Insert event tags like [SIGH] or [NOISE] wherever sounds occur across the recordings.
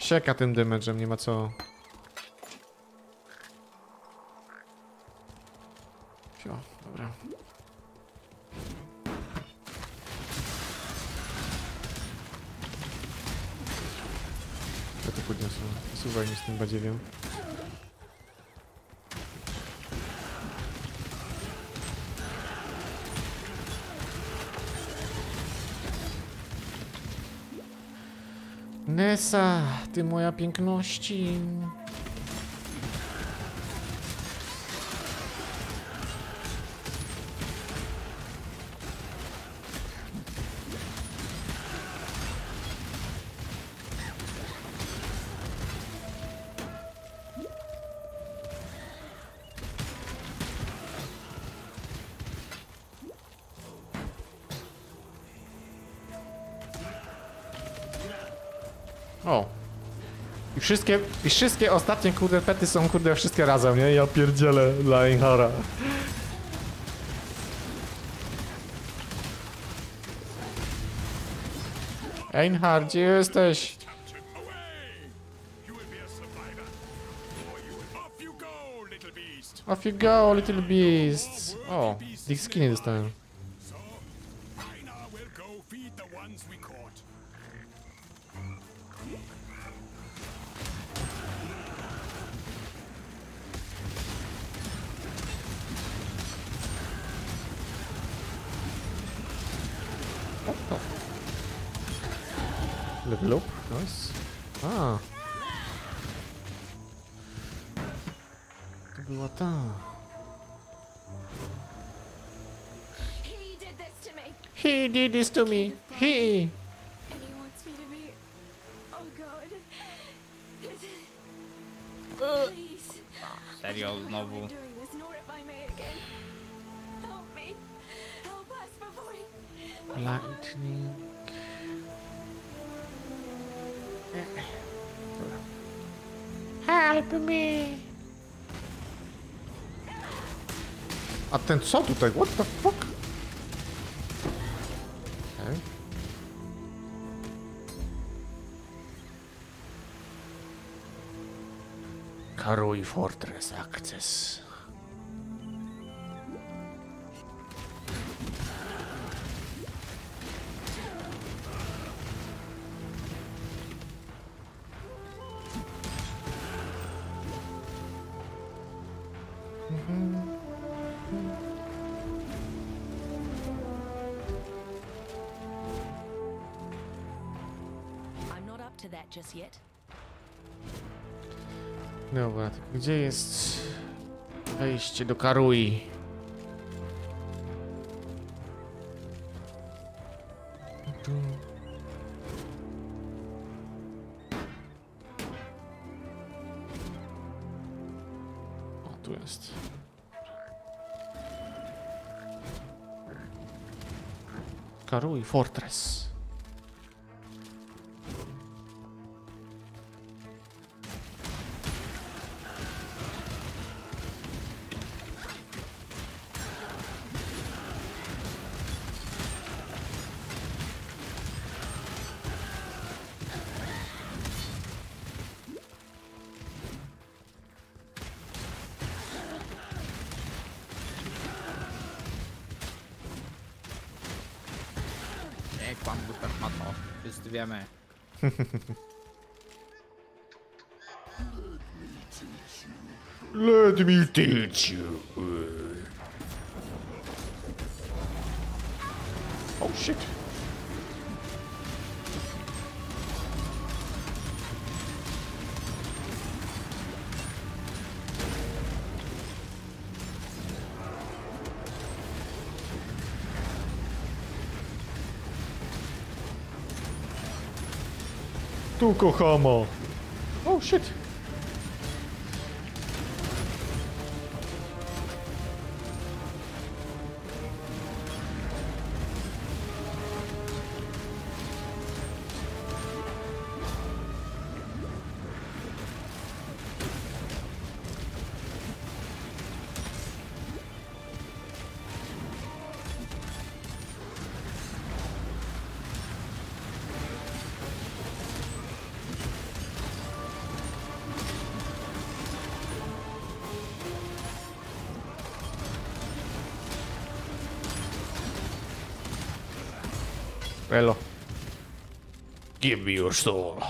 Sieka tym damage'em, nie ma co. Fio, dobra. Ja to podniosę. Słuchaj mi z tym badziewiem. Nessa, ty moja piękności. O. I wszystkie, i wszystkie ostatnie kurde pety są kurde wszystkie razem, nie? Ja pierdzielę dla Einhara. Einhard, gdzie jesteś? Off you go, little beast. O, dick skinny dostałem. He did this to me. He. And he wants me to be. Oh God. Please. Serio, I'm znowu. doing this, nor if I may again. Help me. Help us before he. Lightning. Help me. A ten co tutaj? What the fuck? Karui Fortress Access. Do Karui? O. Karui Fortress. Wiemy. Let me teach you. Oh shit. Tu kochamo. Oh shit. Elo. Give me your soul.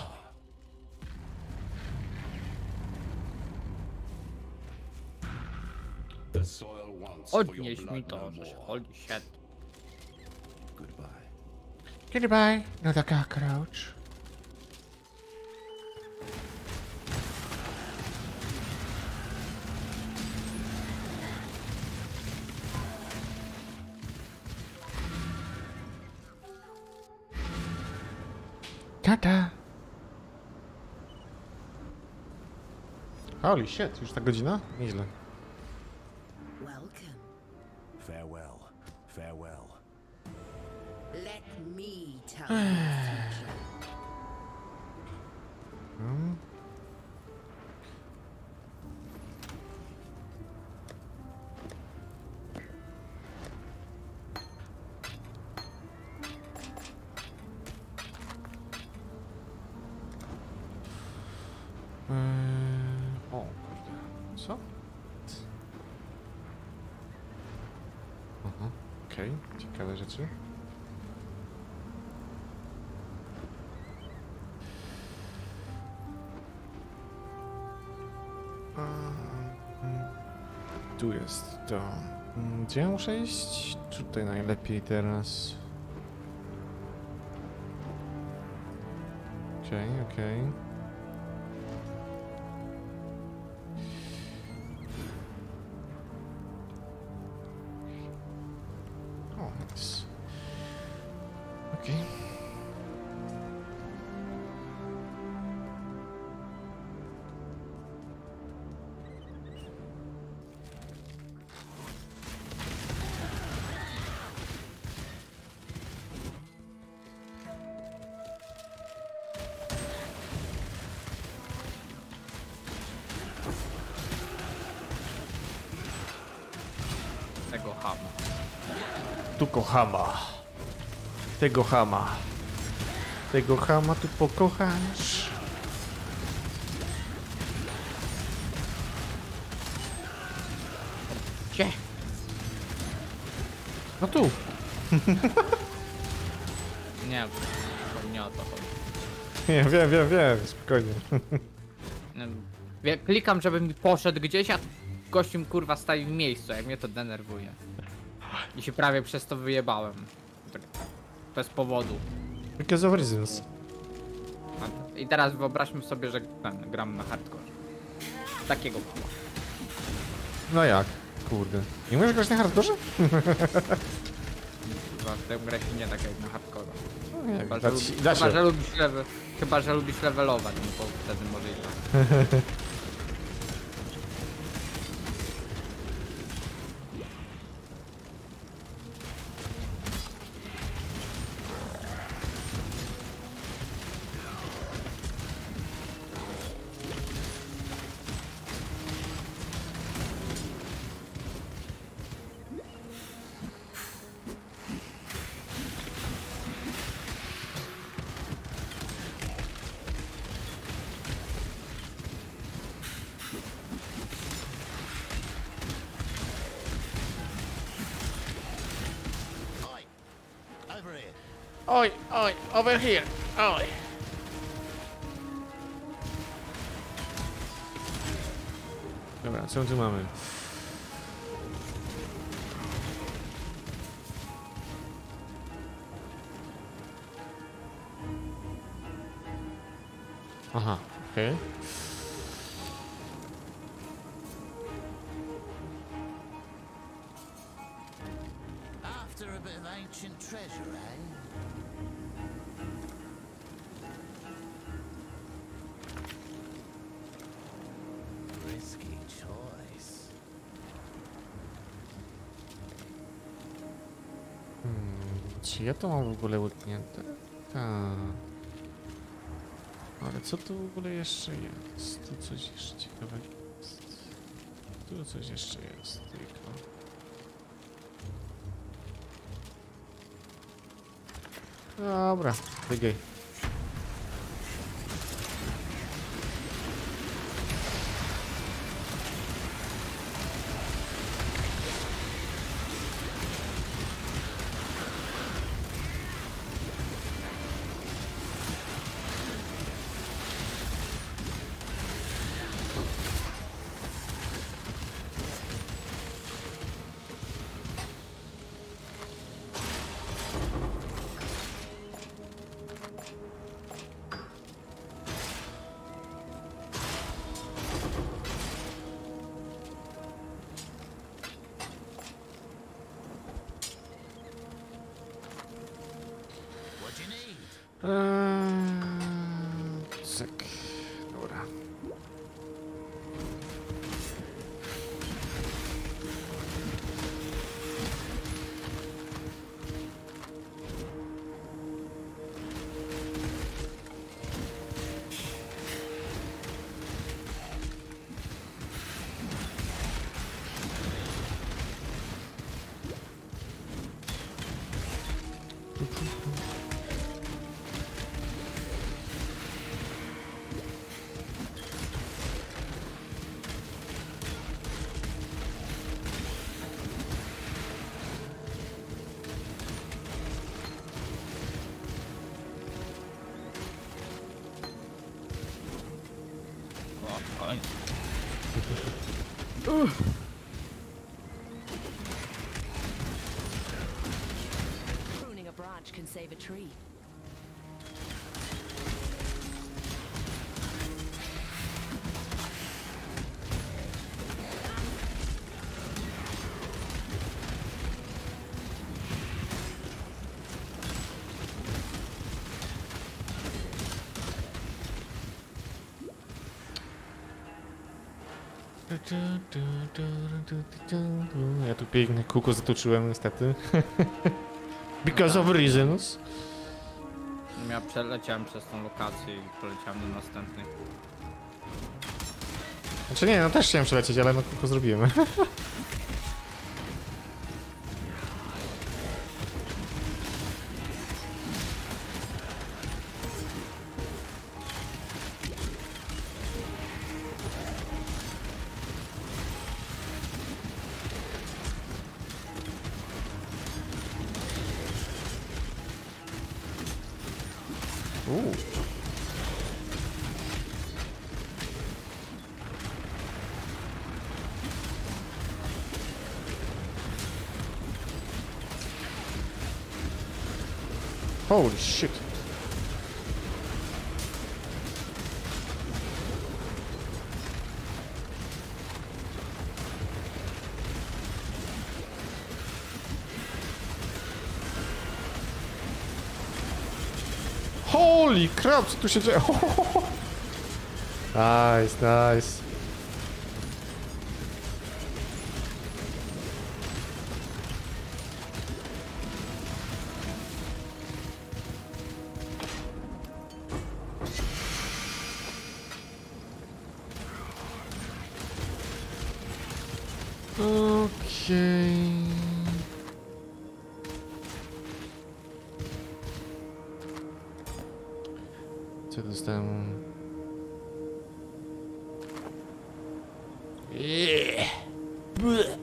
The soil wants for your blood to, no more. holy shit. Goodbye. Goodbye, no the cockroach. Tata. Holy shit, już ta godzina? Nieźle. Welcome. Farewell. Farewell. Let me tell [SIGHS] you Eee, o, kurde. Co? Aha, okej, ciekawe rzeczy. Mm, Tu jest to. Gdzie ja muszę iść? Tutaj najlepiej teraz. Okej, okej. O, Okej. Tego hama. Tego hama. Tego hama tu pokochasz. Gdzie? No tu. [LAUGHS] Nie, to nie o to chodzi. Nie, wiem, wiem, wiem, spokojnie. Nie, wie- Klikam, żeby mi poszedł gdzieś, a gościu mi, kurwa stoi w miejscu, jak mnie to denerwuje. I się prawie przez to wyjebałem. Tak, bez powodu. Because of reasons. I teraz wyobraźmy sobie, że ten, gram na hardcore. Takiego mała. No jak? Kurde. Nie możesz grać na hardkorze? Chyba w tę grę się nie da grać na hardcore. No jak, Chyba, że, da, lubi, da chyba, że lubisz level, chyba, że lubisz levelować, no to wtedy może i tak. [LAUGHS] Oj, oj, over here. Oj. Dobra, co tu mamy? Aha, okej. After a bit of ancient treasure, eh? Czy ja to mam w ogóle łyknięte? Tak. Ale co tu w ogóle jeszcze jest? Tu coś jeszcze ciekawego jest. Tu coś jeszcze jest tylko. Dobra, wygej. 嗯。Ooh. [LAUGHS] Ja tu piękne kółko zatoczyłem niestety. [LAUGHS] Because of reasons. Ja przeleciałem przez tą lokację i poleciałem do następnej. Znaczy nie, no też chciałem przelecieć, ale no kółko zrobiłem. [LAUGHS] Uuu. Holy shit. Holy crap, co tu się dzieje? [LAUGHS] Nice, nice. Blech.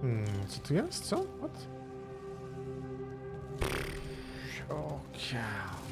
Hmm, co tu jest? Co? What? Okej.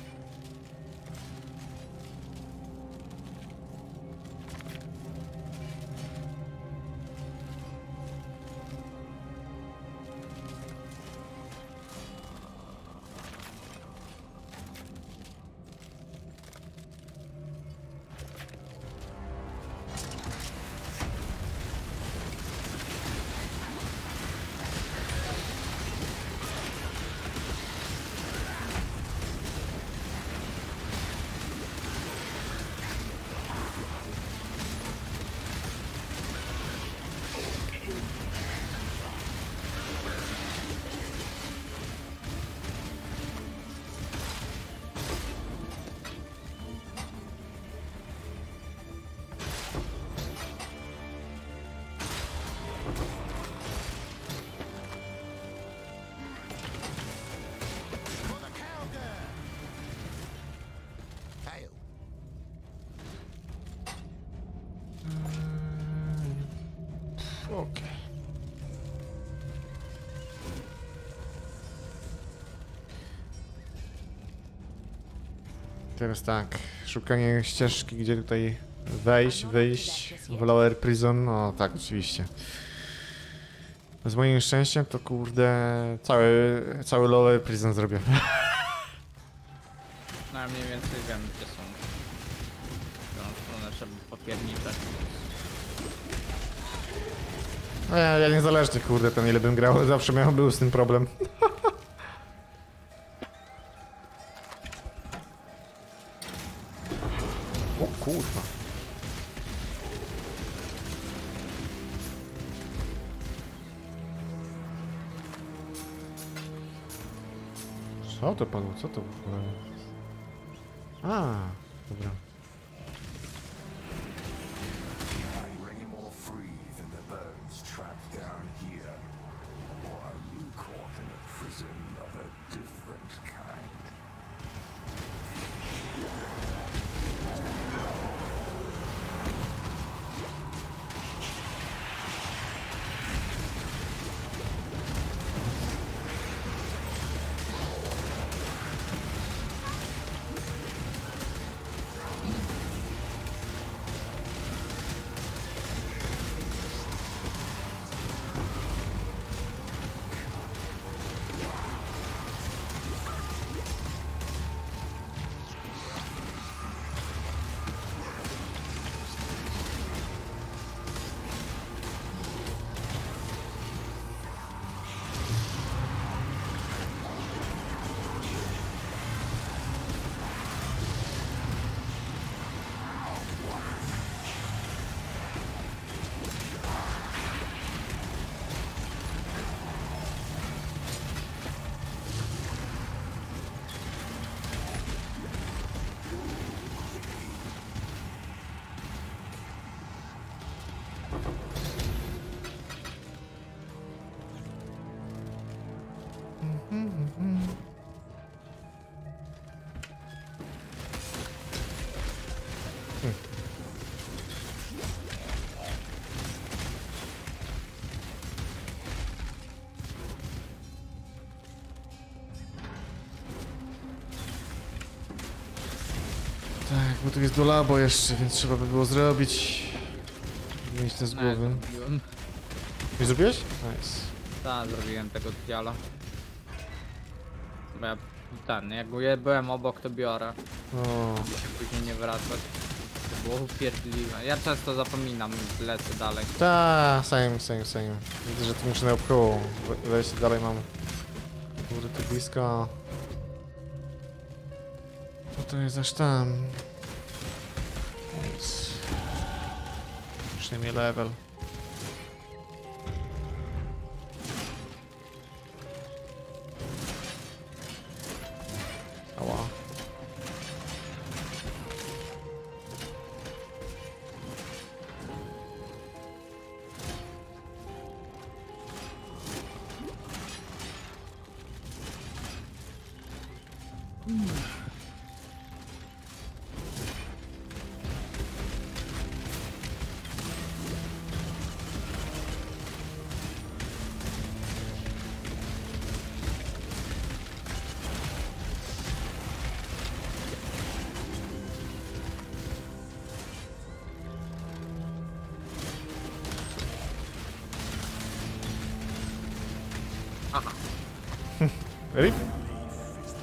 Okej. Okay. Teraz tak, szukanie ścieżki, gdzie tutaj wejść, wyjść w Lower Prison, no tak, oczywiście. Z moim szczęściem to kurde, cały, cały Lower Prison zrobię. [LAUGHS] ja, niezależnie kurde ten ile bym grał, zawsze miałem był z tym problem. [LAUGHS] O kurwa. Co to padło? Co to w ogóle? A, dobra. Bo tu jest do labo jeszcze, więc trzeba by było zrobić. Mieć to z No, głowy. Nie zrobiłeś? Nice. Tak, zrobiłem tego diala. Bo ja ten, jak byłem obok to biorę. O, Się później nie wracać. To było upierdliwe. Ja często zapominam, lecę dalej. ta, same, same, same. Widzę, że tu muszę naokoło we- wejść, dalej mam. Kurde, tu blisko. No to jest aż tam. Więc... Przynajmniej level.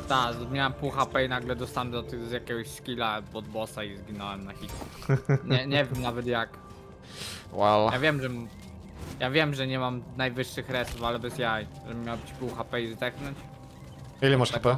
Tak, miałem pół HP i nagle dostanę do tych, z jakiegoś skilla od bossa i zginąłem na hit. [LAUGHS] Nie, nie wiem nawet jak. Wow. Ja wiem, że... Ja wiem, że nie mam najwyższych resów, ale bez jaj. Że miał być pół HP i zdechnąć. Ile masz Tak. HP?